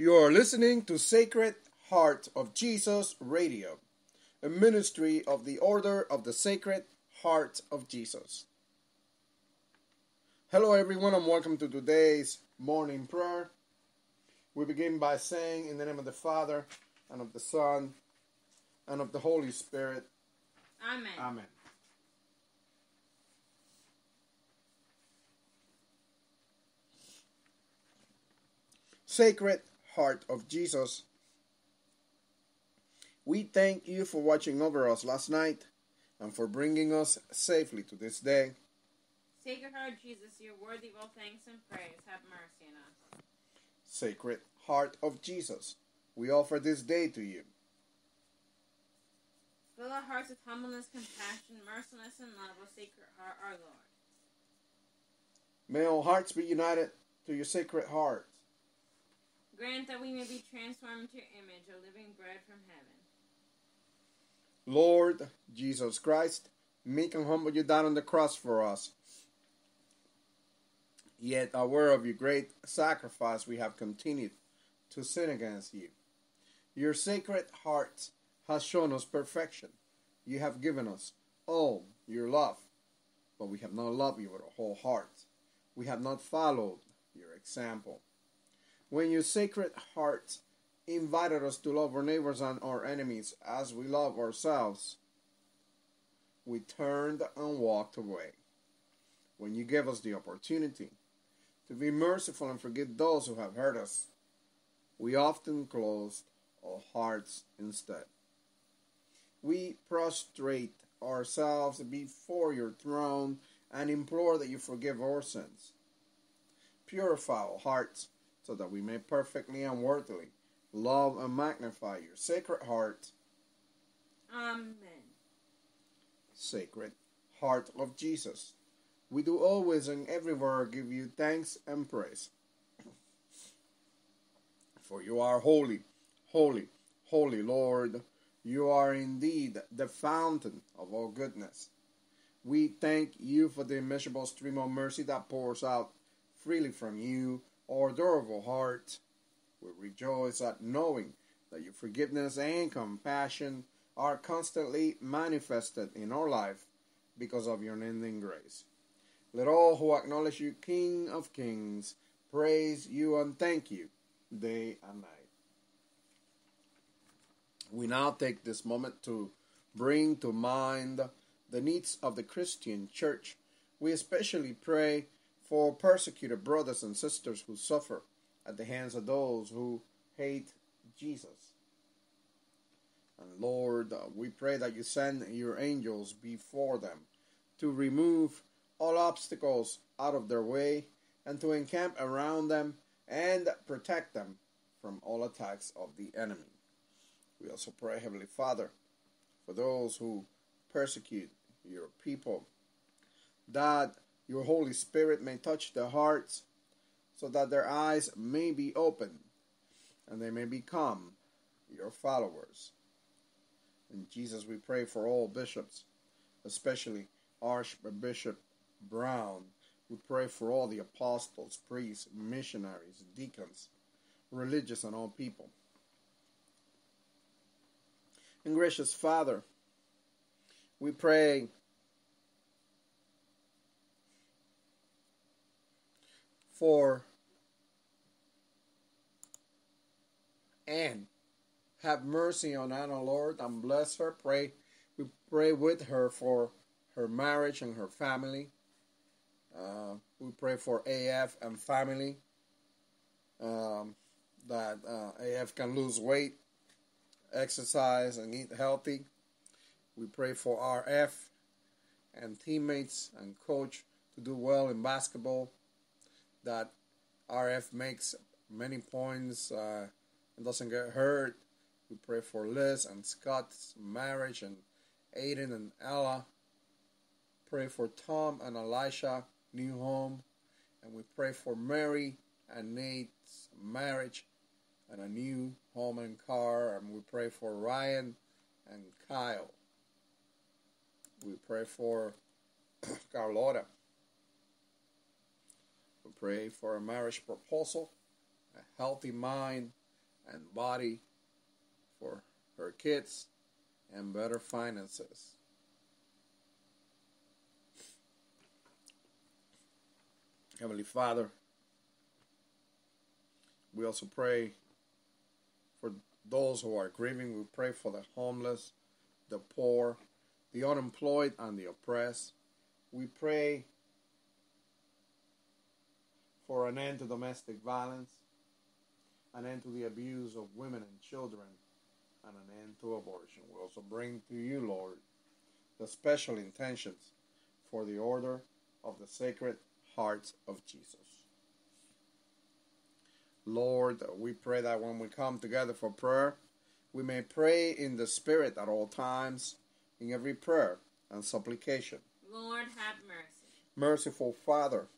You are listening to Sacred Heart of Jesus Radio, a ministry of the Order of the Sacred Heart of Jesus. Hello, everyone, and welcome to today's morning prayer. We begin by saying, In the name of the Father, and of the Son, and of the Holy Spirit. Amen. Amen. Sacred Heart of Jesus, we thank you for watching over us last night and for bringing us safely to this day. Sacred Heart Jesus, you're worthy of all thanks and praise. Have mercy on us. Sacred Heart of Jesus, we offer this day to you. Fill our hearts with humbleness, compassion, merciless, and love, O Sacred Heart, our Lord. May all hearts be united to your Sacred Heart. Grant that we may be transformed into your image, O living bread from heaven. Lord Jesus Christ, meek and humble you down on the cross for us. Yet, aware of your great sacrifice, we have continued to sin against you. Your sacred heart has shown us perfection. You have given us all your love, but we have not loved you with a whole heart. We have not followed your example. When your sacred heart invited us to love our neighbors and our enemies as we love ourselves, we turned and walked away. When you gave us the opportunity to be merciful and forgive those who have hurt us, we often closed our hearts instead. We prostrate ourselves before your throne and implore that you forgive our sins. Purify our hearts so that we may perfectly and worthily love and magnify your sacred heart, Amen. sacred heart of Jesus. We do always and everywhere give you thanks and praise. For you are holy, holy, holy Lord. You are indeed the fountain of all goodness. We thank you for the immeasurable stream of mercy that pours out freely from you, our adorable heart. We rejoice at knowing that your forgiveness and compassion are constantly manifested in our life because of your unending grace. Let all who acknowledge you, King of Kings, praise you and thank you day and night. We now take this moment to bring to mind the needs of the Christian church. We especially pray for persecuted brothers and sisters who suffer at the hands of those who hate Jesus. And Lord, uh, we pray that you send your angels before them to remove all obstacles out of their way and to encamp around them and protect them from all attacks of the enemy. We also pray, Heavenly Father, for those who persecute your people, that your Holy Spirit may touch their hearts so that their eyes may be opened and they may become your followers. In Jesus, we pray for all bishops, especially Archbishop Brown. We pray for all the apostles, priests, missionaries, deacons, religious, and all people. And gracious Father, we pray for Anne. Have mercy on Anna, Lord, and bless her. Pray, we pray with her for her marriage and her family. Uh, we pray for AF and family um, that uh, AF can lose weight, exercise, and eat healthy. We pray for RF and teammates and coach to do well in basketball. That RF makes many points uh, and doesn't get hurt. We pray for Liz and Scott's marriage and Aiden and Ella. Pray for Tom and Elisha new home. And we pray for Mary and Nate's marriage and a new home and car. And we pray for Ryan and Kyle. We pray for Carlotta. Pray for a marriage proposal, a healthy mind, and body for her kids and better finances. Heavenly Father, we also pray for those who are grieving. We pray for the homeless, the poor, the unemployed, and the oppressed. We pray for an end to domestic violence, an end to the abuse of women and children, and an end to abortion. We also bring to you, Lord, the special intentions for the order of the Sacred Hearts of Jesus. Lord, we pray that when we come together for prayer, we may pray in the Spirit at all times, in every prayer and supplication. Lord, have mercy. Merciful Father,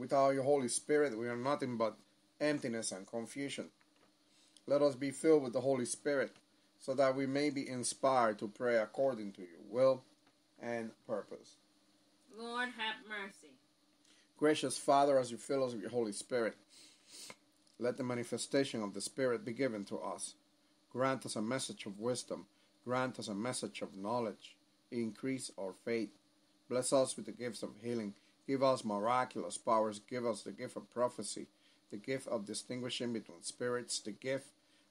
without your Holy Spirit, we are nothing but emptiness and confusion. Let us be filled with the Holy Spirit so that we may be inspired to pray according to your will and purpose. Lord, have mercy. Gracious Father, as you fill us with your Holy Spirit, let the manifestation of the Spirit be given to us. Grant us a message of wisdom. Grant us a message of knowledge. Increase our faith. Bless us with the gifts of healing. Give us miraculous powers. Give us the gift of prophecy, the gift of distinguishing between spirits, the gift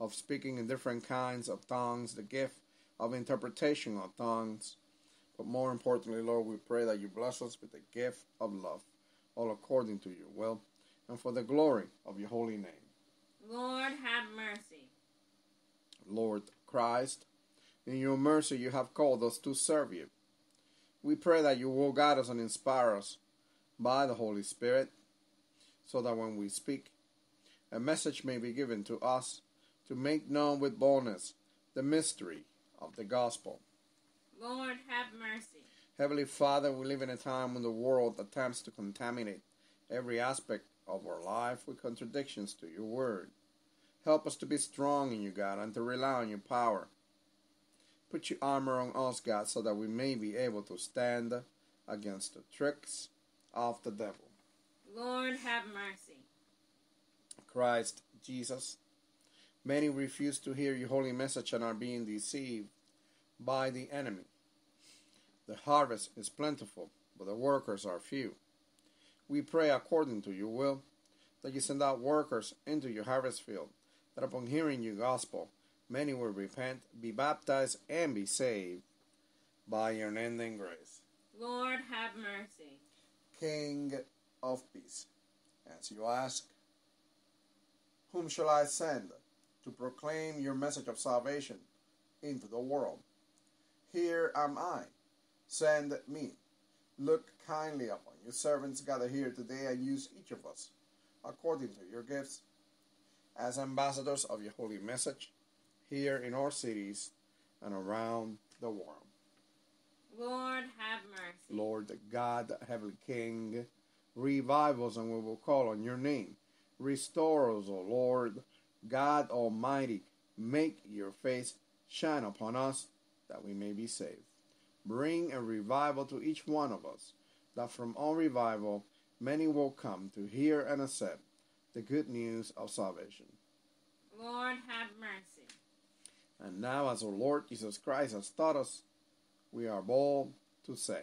of speaking in different kinds of tongues, the gift of interpretation of tongues. But more importantly, Lord, we pray that you bless us with the gift of love, all according to your will, and for the glory of your holy name. Lord, have mercy. Lord Christ, in your mercy you have called us to serve you. We pray that you will guide us and inspire us by the Holy Spirit, so that when we speak, a message may be given to us to make known with boldness the mystery of the gospel. Lord, have mercy. Heavenly Father, we live in a time when the world attempts to contaminate every aspect of our life with contradictions to your word. Help us to be strong in you, God, and to rely on your power. Put your armor on us, God, so that we may be able to stand against the tricks of the devil. Lord, have mercy. Christ Jesus, many refuse to hear your holy message and are being deceived by the enemy. The harvest is plentiful, but the workers are few. We pray according to your will that you send out workers into your harvest field, that upon hearing your gospel, many will repent, be baptized, and be saved by your unending grace. Lord, have mercy. King of peace, as you ask, whom shall I send to proclaim your message of salvation into the world? Here am I. Send me. Look kindly upon your servants gathered here today and use each of us according to your gifts as ambassadors of your holy message here in our cities and around the world. Lord, have. Lord God, Heavenly King, revive us and we will call on your name. Restore us, O Lord God Almighty. Make your face shine upon us that we may be saved. Bring a revival to each one of us, that from all revival many will come to hear and accept the good news of salvation. Lord, have mercy. And now, as our Lord Jesus Christ has taught us, we are bold to say,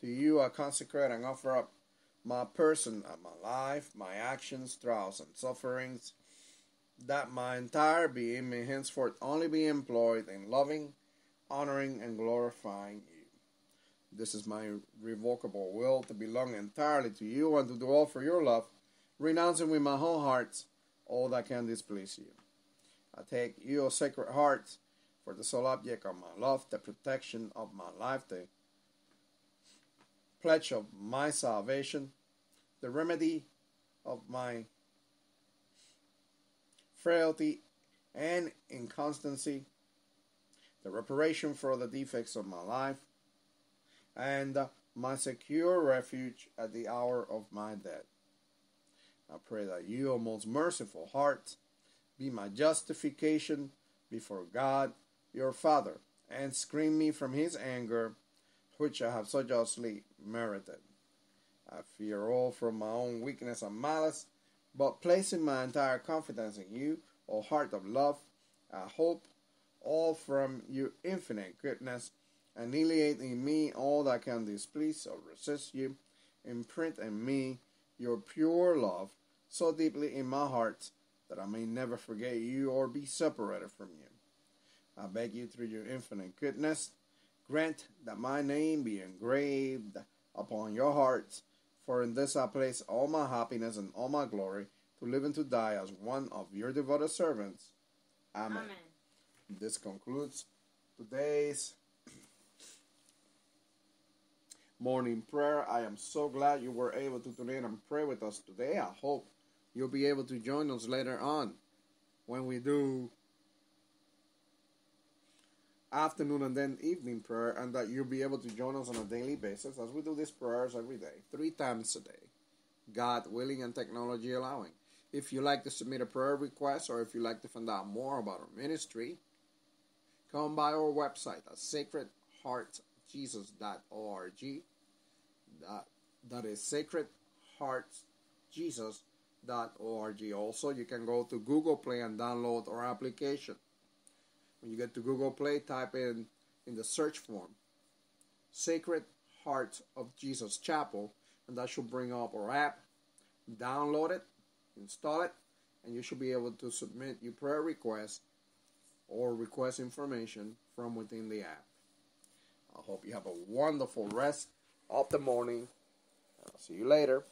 to you I consecrate and offer up my person and my life, my actions, trials, and sufferings, that my entire being may henceforth only be employed in loving, honoring, and glorifying you. This is my revocable will to belong entirely to you and to do all for your love, renouncing with my whole heart all that can displease you. I take you, O sacred heart, for the sole object of my love, the protection of my life, the pledge of my salvation, the remedy of my frailty, and inconstancy, the reparation for the defects of my life, and my secure refuge at the hour of my death. I pray that you, O most merciful heart, be my justification before God your Father, and screen me from his anger, which I have so justly merited. I fear all from my own weakness and malice, but placing my entire confidence in you, O heart of love, I hope all from your infinite goodness. Annihilate in me all that can displease or resist you. Imprint in me your pure love so deeply in my heart that I may never forget you or be separated from you. I beg you through your infinite goodness, grant that my name be engraved upon your hearts, for in this I place all my happiness and all my glory, to live and to die as one of your devoted servants. Amen. Amen. This concludes today's morning prayer. I am so glad you were able to tune in and pray with us today. I hope you'll be able to join us later on when we do afternoon and then evening prayer, and that you'll be able to join us on a daily basis as we do these prayers every day, three times a day, God willing and technology allowing. If you like to submit a prayer request or if you like to find out more about our ministry, come by our website at sacredheartjesus.org. That, that is sacredheartjesus.org. Also, you can go to Google Play and download our application. When you get to Google Play, type in in the search form Sacred Heart of Jesus Chapel, and that should bring up our app. Download it, install it, and you should be able to submit your prayer request or request information from within the app. I hope you have a wonderful rest of the morning. I'll see you later.